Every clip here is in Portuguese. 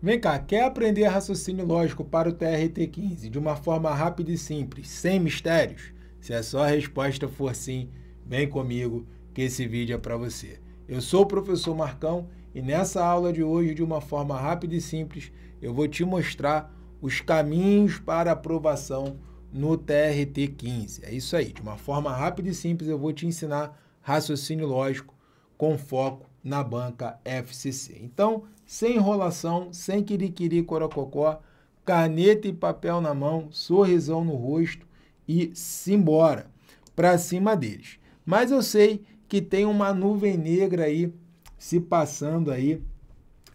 Vem cá, quer aprender raciocínio lógico para o TRT15 de uma forma rápida e simples, sem mistérios? Se a sua resposta for sim, vem comigo que esse vídeo é para você. Eu sou o professor Marcão e nessa aula de hoje, de uma forma rápida e simples, eu vou te mostrar os caminhos para aprovação no TRT15. É isso aí, de uma forma rápida e simples eu vou te ensinar raciocínio lógico com foco na banca FCC. Então, sem enrolação, sem quiriquiri corococó, caneta e papel na mão, sorrisão no rosto e simbora para cima deles. Mas eu sei que tem uma nuvem negra aí se passando aí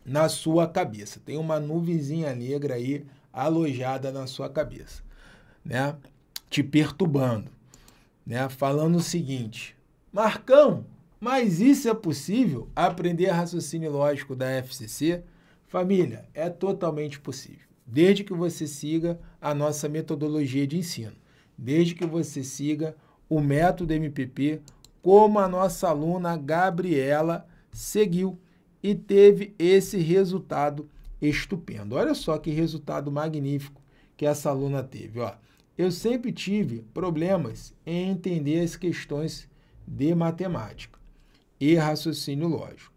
na sua cabeça. Tem uma nuvenzinha negra aí alojada na sua cabeça, né? Te perturbando, né? Falando o seguinte: Marcão, mas isso é possível? Aprender raciocínio lógico da FCC? Família, é totalmente possível. Desde que você siga a nossa metodologia de ensino, desde que você siga o método MPP, como a nossa aluna Gabriela seguiu e teve esse resultado estupendo. Olha só que resultado magnífico que essa aluna teve. Ó. Eu sempre tive problemas em entender as questões de matemática e raciocínio lógico.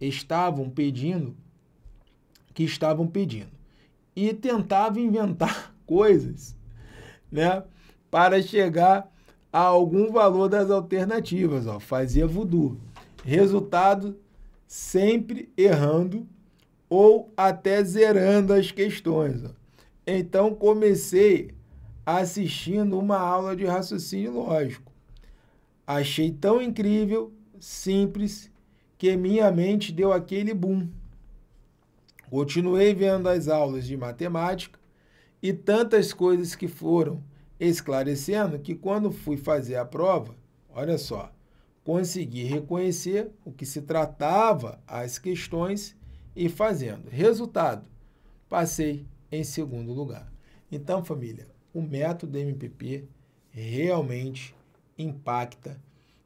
Estavam pedindo, que estavam pedindo, e tentava inventar coisas, né, para chegar a algum valor das alternativas, ó, fazia voodoo. Resultado sempre errando ou até zerando as questões. Ó. Então comecei assistindo uma aula de raciocínio lógico. Achei tão incrível simples que minha mente deu aquele boom. Continuei vendo as aulas de matemática e tantas coisas que foram esclarecendo que quando fui fazer a prova, olha só, consegui reconhecer o que se tratava as questões e fazendo. Resultado, passei em segundo lugar. Então, família, o método MPP realmente impacta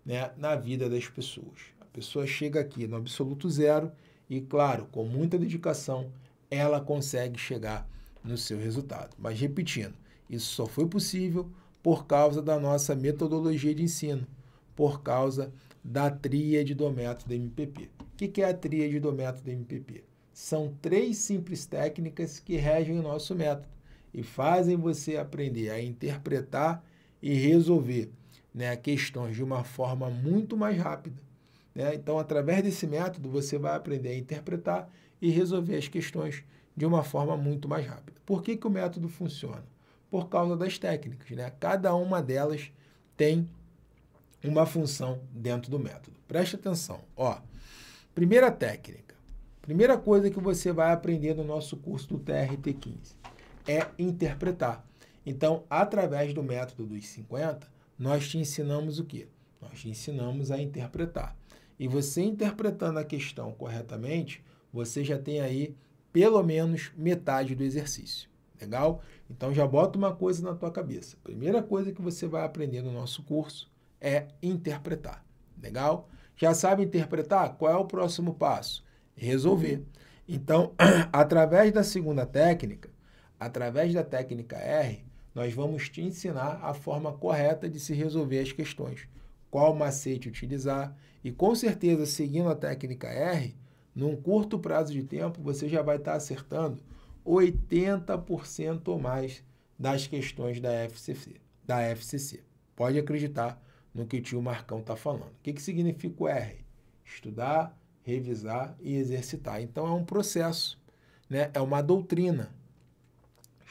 né, na vida das pessoas. A pessoa chega aqui no absoluto zero e, claro, com muita dedicação, ela consegue chegar no seu resultado. Mas, repetindo, isso só foi possível por causa da nossa metodologia de ensino, por causa da tríade do método MPP. O que é a tríade do método MPP? São três simples técnicas que regem o nosso método e fazem você aprender a interpretar e resolver né, questões de uma forma muito mais rápida. Né? Então, através desse método, você vai aprender a interpretar e resolver as questões de uma forma muito mais rápida. Por que, que o método funciona? Por causa das técnicas. Né? Cada uma delas tem uma função dentro do método. Preste atenção. Ó, primeira técnica. Primeira coisa que você vai aprender no nosso curso do TRT15 é interpretar. Então, através do método dos 50, nós te ensinamos o quê? Nós te ensinamos a interpretar. E você interpretando a questão corretamente, você já tem aí pelo menos metade do exercício. Legal? Então já bota uma coisa na tua cabeça. Primeira coisa que você vai aprender no nosso curso é interpretar. Legal? Já sabe interpretar? Qual é o próximo passo? Resolver. Então, através da segunda técnica, através da técnica R, nós vamos te ensinar a forma correta de se resolver as questões, qual macete utilizar e com certeza seguindo a técnica R, num curto prazo de tempo você já vai estar acertando 80% ou mais das questões da FCC, da FCC. Pode acreditar no que o tio Marcão está falando. O que, que significa o R? Estudar, revisar e exercitar. Então é um processo, né? é uma doutrina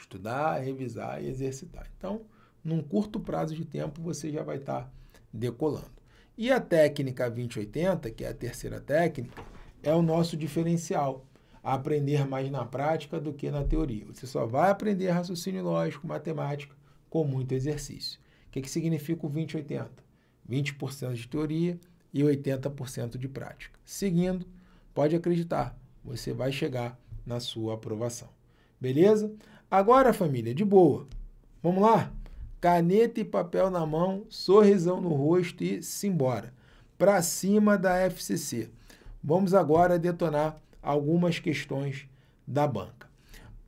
estudar, revisar e exercitar. Então, num curto prazo de tempo, você já vai estar tá decolando. E a técnica 2080, que é a terceira técnica, é o nosso diferencial. Aprender mais na prática do que na teoria. Você só vai aprender raciocínio lógico, matemática, com muito exercício. O que, que significa o 2080? 20% de teoria e 80% de prática. Seguindo, pode acreditar, você vai chegar na sua aprovação. Beleza? Agora, família, de boa. Vamos lá? Caneta e papel na mão, sorrisão no rosto e simbora. Para cima da FCC. Vamos agora detonar algumas questões da banca.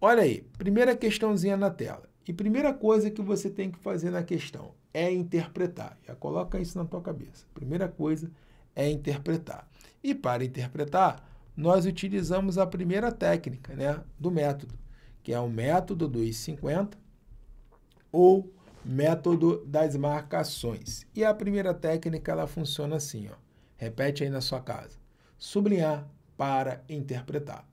Olha aí, primeira questãozinha na tela. E primeira coisa que você tem que fazer na questão é interpretar. Já coloca isso na tua cabeça. Primeira coisa é interpretar. E para interpretar, nós utilizamos a primeira técnica né, do método, que é o método dos 50 ou método das marcações. E a primeira técnica ela funciona assim, ó. Repete aí na sua casa. Sublinhar para interpretar.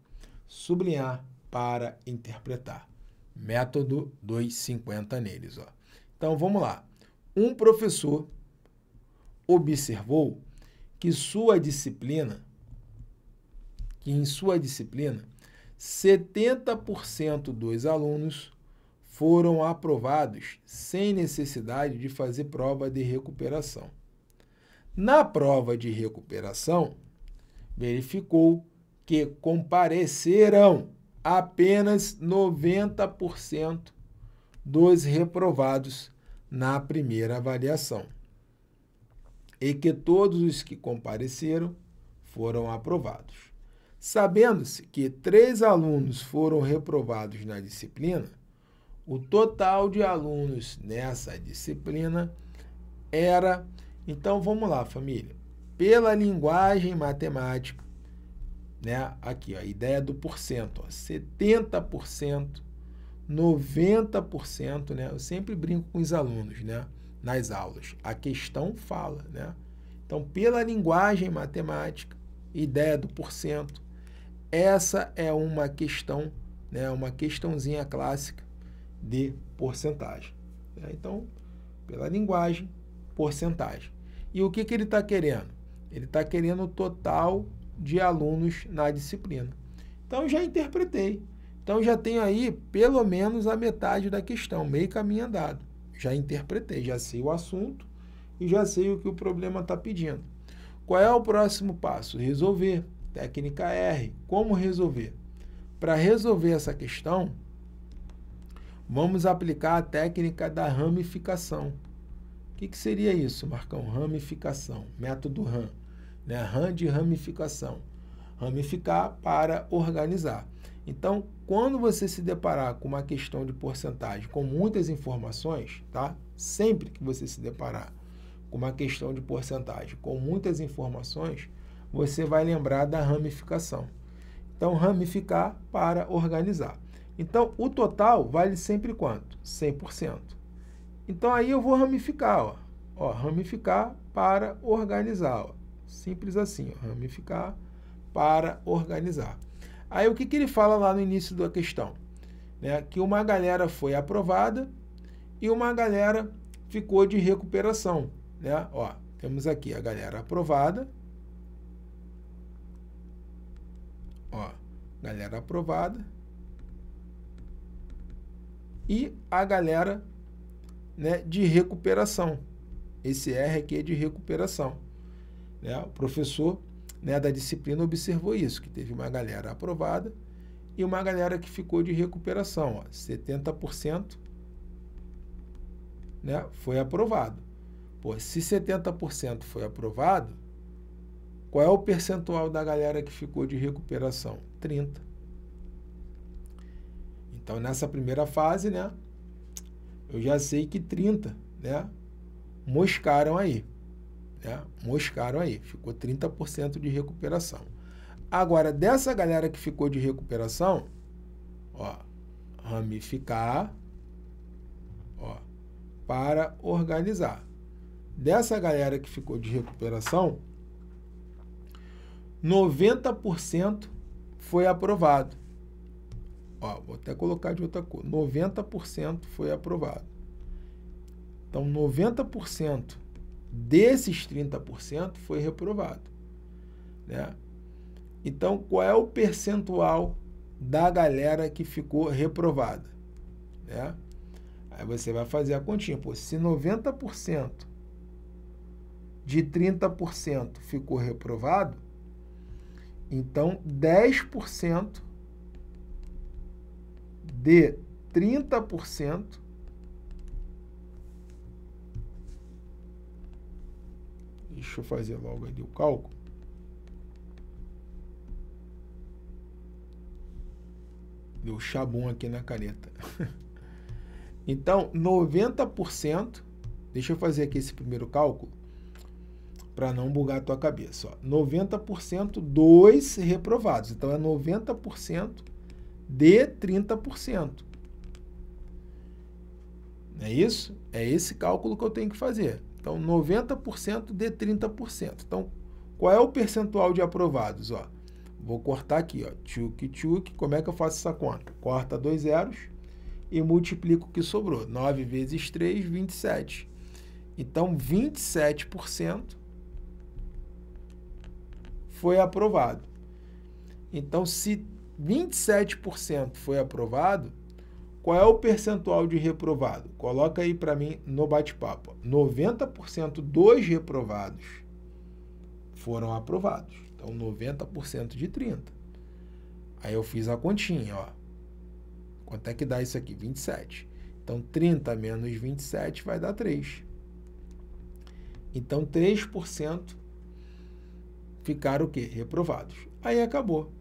Sublinhar para interpretar. Método 250 neles, ó. Então vamos lá. Um professor observou que sua disciplina que em sua disciplina 70% dos alunos foram aprovados sem necessidade de fazer prova de recuperação. Na prova de recuperação, verificou que compareceram apenas 90% dos reprovados na primeira avaliação e que todos os que compareceram foram aprovados. Sabendo-se que três alunos foram reprovados na disciplina, o total de alunos nessa disciplina era. Então vamos lá, família. Pela linguagem matemática, né? Aqui, ó, a ideia do porcento, ó, 70%, 90%, né? Eu sempre brinco com os alunos, né? Nas aulas. A questão fala, né? Então, pela linguagem matemática, ideia do porcento, essa é uma questão, né? Uma questãozinha clássica de porcentagem. Né? Então, pela linguagem, porcentagem. E o que, que ele está querendo? Ele está querendo o total de alunos na disciplina. Então, já interpretei. Então, já tenho aí pelo menos a metade da questão, meio caminho andado. Já interpretei, já sei o assunto e já sei o que o problema está pedindo. Qual é o próximo passo? Resolver. Técnica R. Como resolver? Para resolver essa questão, vamos aplicar a técnica da ramificação. O que, que seria isso, Marcão? Ramificação, método RAM. Né? RAM de ramificação. Ramificar para organizar. Então, quando você se deparar com uma questão de porcentagem com muitas informações, tá? Sempre que você se deparar com uma questão de porcentagem com muitas informações, você vai lembrar da ramificação. Então, ramificar para organizar. Então, o total vale sempre quanto? 100%. Então, aí eu vou ramificar. Ó. Ó, ramificar para organizar. Ó. Simples assim. Ó. Ramificar para organizar. Aí, o que, que ele fala lá no início da questão? Né? Que uma galera foi aprovada e uma galera ficou de recuperação. Né? Ó, temos aqui a galera aprovada. Ó, galera aprovada e a galera né, de recuperação. Esse R aqui é de recuperação. Né? O professor né, da disciplina observou isso, que teve uma galera aprovada e uma galera que ficou de recuperação. Ó, 70% né, foi aprovado. Pô, se 70% foi aprovado, qual é o percentual da galera que ficou de recuperação? 30%. Então, nessa primeira fase, né, eu já sei que 30, né, moscaram aí. Né, moscaram aí. Ficou 30% de recuperação. Agora, dessa galera que ficou de recuperação, ó, ramificar, ó, para organizar. Dessa galera que ficou de recuperação, 90% foi aprovado. Ó, vou até colocar de outra cor. 90% foi aprovado. Então, 90% desses 30% foi reprovado. Né? Então, qual é o percentual da galera que ficou reprovada? Né? Aí você vai fazer a continha. Pô, se 90% de 30% ficou reprovado, então 10% de 30%. Deixa eu fazer logo ali o cálculo. Deu chabum aqui na caneta. então, 90%, deixa eu fazer aqui esse primeiro cálculo para não bugar a tua cabeça. Ó. 90% dos reprovados. Então, é 90% de 30%. Não é isso? É esse cálculo que eu tenho que fazer. Então, 90% de 30%. Então, qual é o percentual de aprovados? Ó, vou cortar aqui, ó, tchuk, tchuk. Como é que eu faço essa conta? Corta dois zeros e multiplico o que sobrou. 9 vezes 3, 27. Então, 27% foi aprovado. Então, se 27% foi aprovado, qual é o percentual de reprovado? Coloca aí para mim no bate-papo. 90% dos reprovados foram aprovados. Então, 90% de 30. Aí eu fiz a continha, ó. Quanto é que dá isso aqui? 27. Então, 30 menos 27 vai dar 3. Então, 3% ficaram o quê? Reprovados. Aí acabou.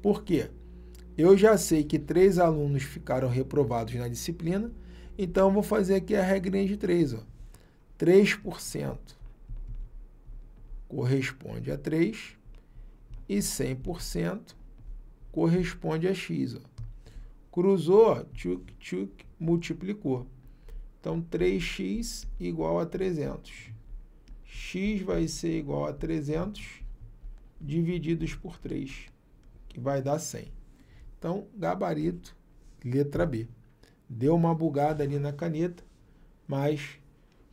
Por quê? Eu já sei que três alunos ficaram reprovados na disciplina, então vou fazer aqui a regrinha de 3. Ó. 3% corresponde a 3 e 100% corresponde a x. Ó. Cruzou, tchuk, tchuk, multiplicou. Então, 3x igual a 300. x vai ser igual a 300 divididos por 3, que vai dar 100. Então, gabarito, letra B. Deu uma bugada ali na caneta, mas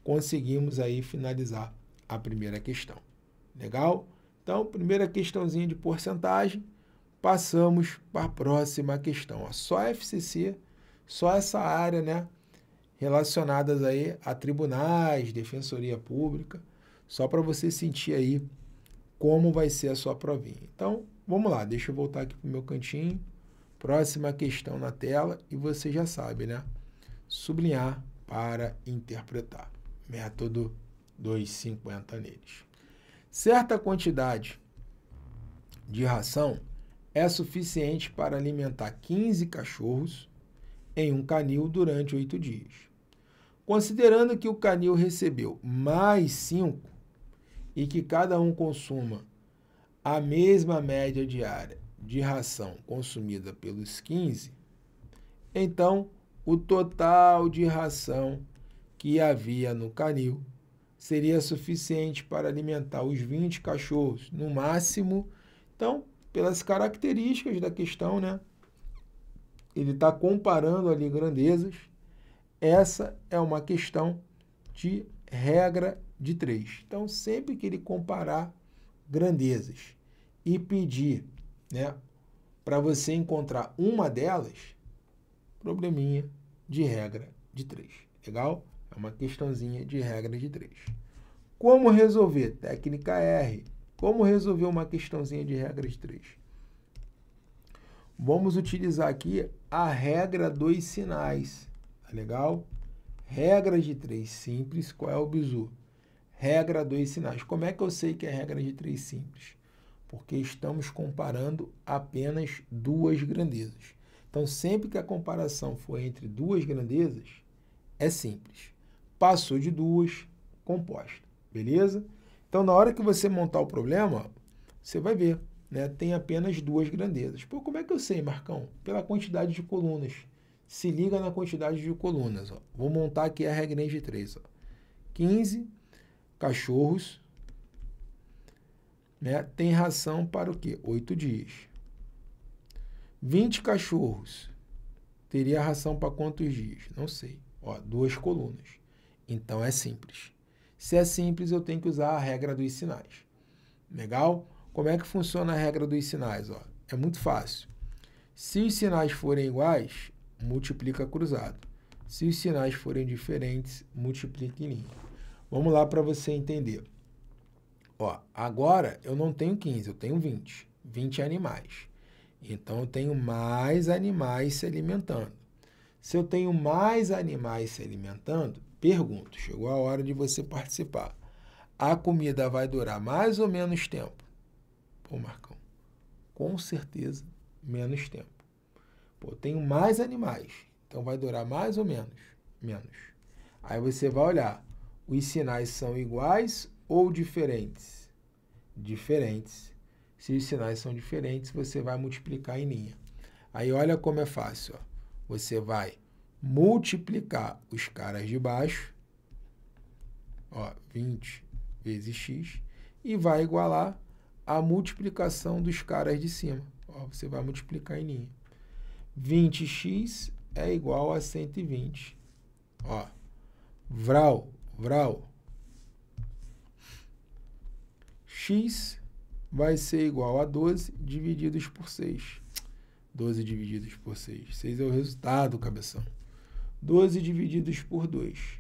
conseguimos aí finalizar a primeira questão. Legal? Então, primeira questãozinha de porcentagem, passamos para a próxima questão. Só FCC, só essa área, né, relacionadas aí a tribunais, defensoria pública, só para você sentir aí como vai ser a sua provinha. Então, vamos lá, deixa eu voltar aqui para o meu cantinho. Próxima questão na tela e você já sabe, né? Sublinhar para interpretar. Método 250 neles. Certa quantidade de ração é suficiente para alimentar 15 cachorros em um canil durante oito dias. Considerando que o canil recebeu mais 5, e que cada um consuma a mesma média diária de ração consumida pelos 15, então o total de ração que havia no canil seria suficiente para alimentar os 20 cachorros, no máximo. Então, pelas características da questão, né? Ele está comparando ali grandezas. Essa é uma questão de regra de três. Então, sempre que ele comparar grandezas e pedir né, para você encontrar uma delas, probleminha de regra de três. Legal? É uma questãozinha de regra de três. Como resolver? Técnica R. Como resolver uma questãozinha de regra de três? Vamos utilizar aqui a regra dos sinais. Tá legal? Regra de três simples. Qual é o bizu? Regra dos sinais. Como é que eu sei que é regra de três simples? Porque estamos comparando apenas duas grandezas. Então, sempre que a comparação for entre duas grandezas, é simples. Passou de duas, composta. Beleza? Então, na hora que você montar o problema, você vai ver, né? Tem apenas duas grandezas. Pô, como é que eu sei, Marcão? Pela quantidade de colunas. Se liga na quantidade de colunas. Ó. Vou montar aqui a regra de 3. Ó. 15 cachorros né, tem ração para o quê? Oito dias. 20 cachorros teria ração para quantos dias? Não sei. Ó, duas colunas. Então é simples. Se é simples, eu tenho que usar a regra dos sinais. Legal? Como é que funciona a regra dos sinais? Ó, é muito fácil. Se os sinais forem iguais, multiplica cruzado. Se os sinais forem diferentes, multiplica em linha. Vamos lá para você entender. Ó, agora eu não tenho 15, eu tenho 20. 20 animais. Então eu tenho mais animais se alimentando. Se eu tenho mais animais se alimentando, pergunto, chegou a hora de você participar. A comida vai durar mais ou menos tempo? Pô, Marcão, com certeza menos tempo. Pô, tenho mais animais. Então vai durar mais ou menos? Menos. Aí você vai olhar, os sinais são iguais ou diferentes? Diferentes. Se os sinais são diferentes, você vai multiplicar em linha. Aí olha como é fácil. Ó. Você vai multiplicar os caras de baixo, ó, 20 vezes x, e vai igualar a multiplicação dos caras de cima. Ó, você vai multiplicar em linha. 20x é igual a 120. Ó, vral, vral. x vai ser igual a 12 divididos por 6. 12 divididos por 6. 6 é o resultado, cabeção. 12 divididos por 2.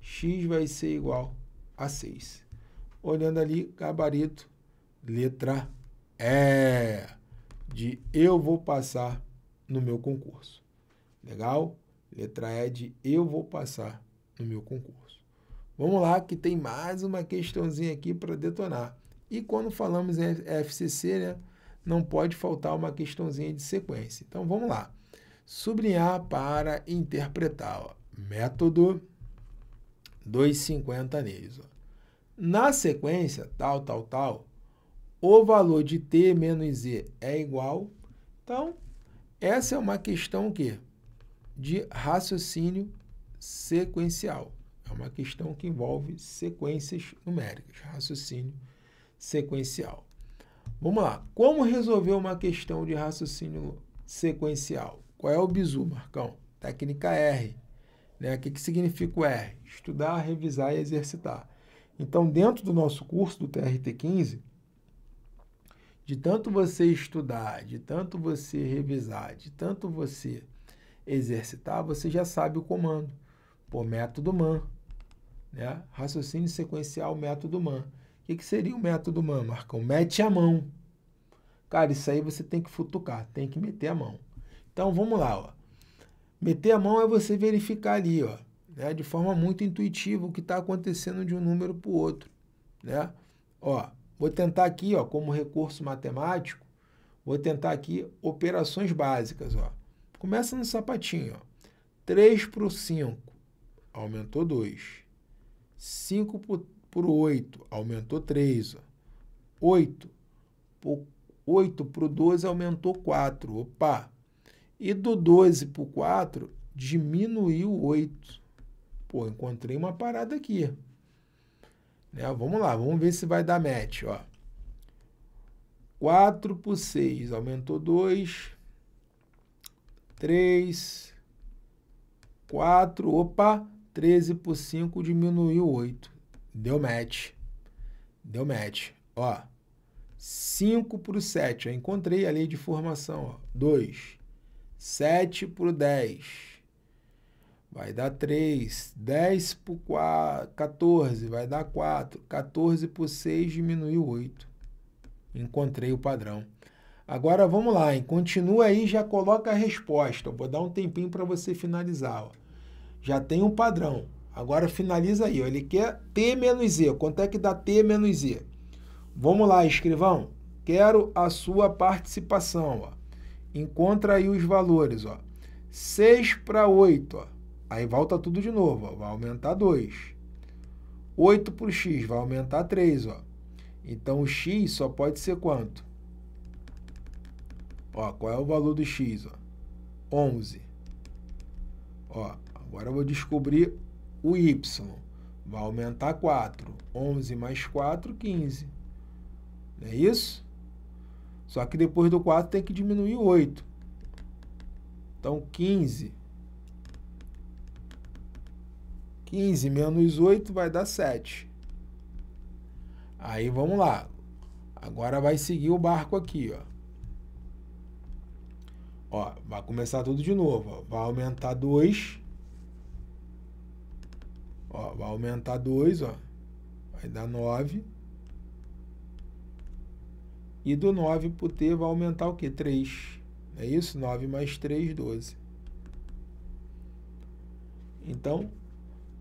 x vai ser igual a 6. Olhando ali, gabarito, letra E, de eu vou passar no meu concurso. Legal? Letra E de eu vou passar no meu concurso. Vamos lá, que tem mais uma questãozinha aqui para detonar. E quando falamos em FCC, né, não pode faltar uma questãozinha de sequência. Então vamos lá. Sublinhar para interpretar. Ó. Método 250 neles. Ó. Na sequência, tal, tal, tal, o valor de t menos z é igual. Então, essa é uma questão que de raciocínio sequencial. É uma questão que envolve sequências numéricas, raciocínio sequencial. Vamos lá. Como resolver uma questão de raciocínio sequencial? Qual é o bizu, Marcão? Técnica R. Né? O que, que significa o R? Estudar, revisar e exercitar. Então, dentro do nosso curso do TRT15, de tanto você estudar, de tanto você revisar, de tanto você exercitar, você já sabe o comando. Por método MAN. Né? Raciocínio sequencial, método MAN. O que, que seria o método MAN, Marcão? Mete a mão. Cara, isso aí você tem que futucar, tem que meter a mão. Então vamos lá, ó. Meter a mão é você verificar ali, ó, né, de forma muito intuitiva o que está acontecendo de um número para o outro, né? Ó, vou tentar aqui, ó, como recurso matemático, vou tentar aqui operações básicas, ó. Começa no sapatinho, ó. 3 para o 5, aumentou 2. 5 por 8, aumentou 3. Ó. 8 por 8 para o 12, aumentou 4. Opa! E do 12 para o 4, diminuiu 8. Pô, encontrei uma parada aqui. Né? Vamos lá, vamos ver se vai dar match. Ó. 4 por 6, aumentou 2. 3. 4, opa, 13 por 5 diminuiu 8. Deu match. Deu match. Ó, 5 por 7, eu encontrei a lei de formação. Ó. 2. 7 por 10. Vai dar 3. 10 por 4, 14. Vai dar 4. 14 por 6 diminuiu 8. Encontrei o padrão. Agora vamos lá, hein? continua aí já coloca a resposta. Eu vou dar um tempinho para você finalizar. Ó. Já tem um padrão. Agora finaliza aí. Ó. Ele quer T menos Z. Quanto é que dá T menos Z? Vamos lá, escrivão. Quero a sua participação. Ó encontra aí os valores, ó. 6 para 8, ó. Aí volta tudo de novo, ó. Vai aumentar 2. 8 para o x vai aumentar 3, ó. Então, o x só pode ser quanto? Ó, qual é o valor do x, ó? 11. Ó, agora eu vou descobrir o y. Vai aumentar 4. 11 mais 4, 15. Não é isso? Só que depois do 4 tem que diminuir 8. Então, 15. 15 menos 8 vai dar 7. Aí, vamos lá. Agora vai seguir o barco aqui, ó. Ó, vai começar tudo de novo, ó. Vai aumentar 2. Ó, vai aumentar 2, ó. Vai dar 9. E do 9 para o t vai aumentar o quê? 3. É isso? 9 mais 3, 12. Então,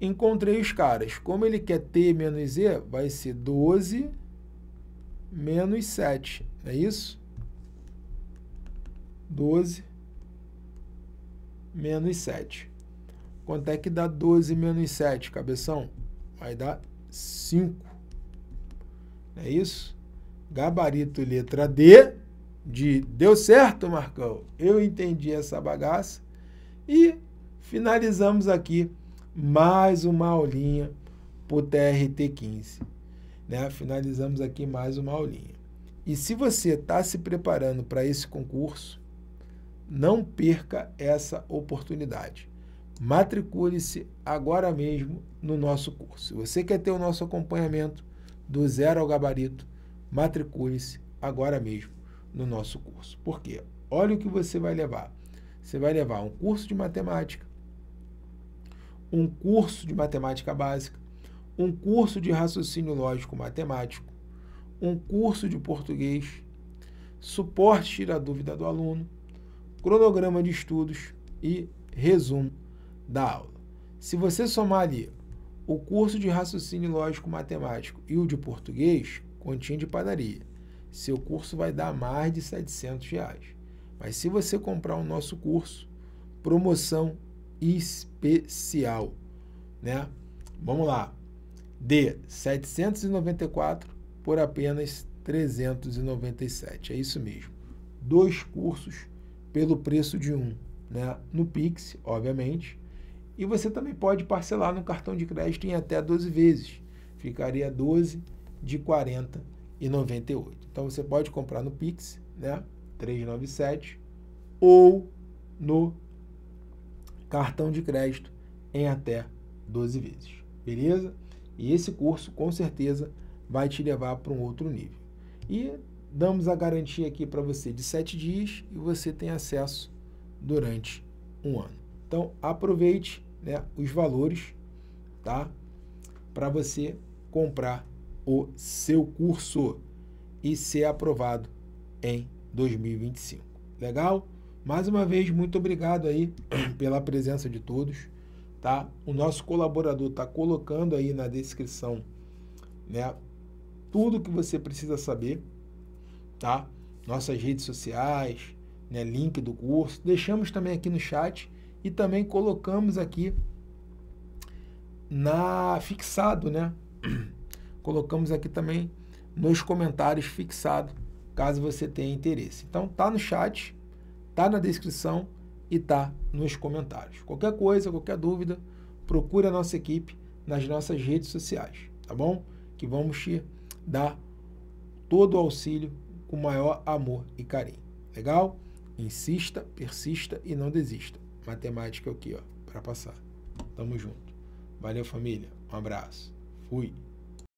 encontrei os caras. Como ele quer t menos z, vai ser 12 menos 7. É isso? 12 menos 7. Quanto é que dá 12 menos 7, cabeção? Vai dar 5. É isso? Gabarito letra D de deu certo, Marcão. Eu entendi essa bagaça. E finalizamos aqui mais uma aulinha para o TRT15. Né? Finalizamos aqui mais uma aulinha. E se você está se preparando para esse concurso, não perca essa oportunidade. Matricule-se agora mesmo no nosso curso. Se você quer ter o nosso acompanhamento do zero ao gabarito, matricule-se agora mesmo no nosso curso. Por quê? Olha o que você vai levar. Você vai levar um curso de matemática, um curso de matemática básica, um curso de raciocínio lógico matemático, um curso de português, suporte tira dúvida do aluno, cronograma de estudos e resumo da aula. Se você somar ali o curso de raciocínio lógico matemático e o de português, continha de padaria. Seu curso vai dar mais de 700 reais. Mas se você comprar o nosso curso, promoção especial, né? Vamos lá. De 794 por apenas 397. É isso mesmo. Dois cursos pelo preço de um, né? No Pix, obviamente. E você também pode parcelar no cartão de crédito em até 12 vezes. Ficaria 12 de 40 e 98. Então você pode comprar no Pix, né? 397 ou no cartão de crédito em até 12 vezes. Beleza? E esse curso com certeza vai te levar para um outro nível. E damos a garantia aqui para você de sete dias e você tem acesso durante um ano. Então aproveite né, os valores, tá? Para você comprar o seu curso e ser aprovado em 2025. Legal? Mais uma vez, muito obrigado aí pela presença de todos, tá? O nosso colaborador está colocando aí na descrição, né, tudo que você precisa saber, tá? Nossas redes sociais, né, link do curso. Deixamos também aqui no chat e também colocamos aqui na fixado, né? Colocamos aqui também nos comentários fixado, caso você tenha interesse. Então tá no chat, tá na descrição e tá nos comentários. Qualquer coisa, qualquer dúvida, procure a nossa equipe nas nossas redes sociais, tá bom? Que vamos te dar todo o auxílio com maior amor e carinho. Legal? Insista, persista e não desista. Matemática é o que, ó, para passar. Tamo junto. Valeu, família. Um abraço. Fui.